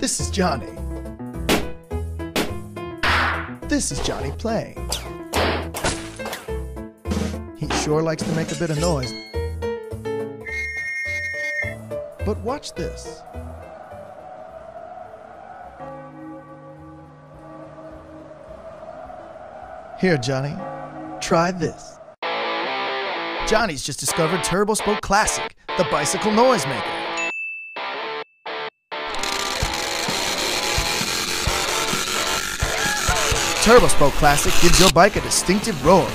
This is Johnny. This is Johnny playing. He sure likes to make a bit of noise. But watch this. Here, Johnny, try this. Johnny's just discovered TurboSpoke Classic, the bicycle noisemaker. Turbo Spoke Classic gives your bike a distinctive roar.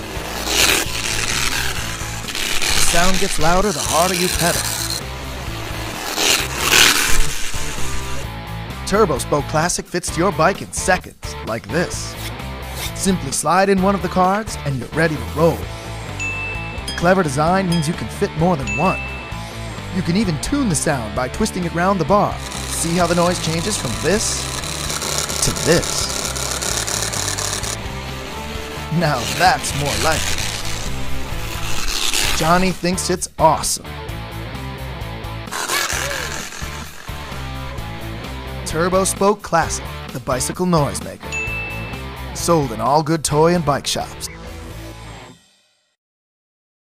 Sound gets louder the harder you pedal. Turbo Spoke Classic fits to your bike in seconds, like this. Simply slide in one of the cards and you're ready to roll. The clever design means you can fit more than one. You can even tune the sound by twisting it round the bar. See how the noise changes from this to this. Now that's more like it. Johnny thinks it's awesome. Turbo Spoke Classic, the bicycle noisemaker. Sold in all good toy and bike shops.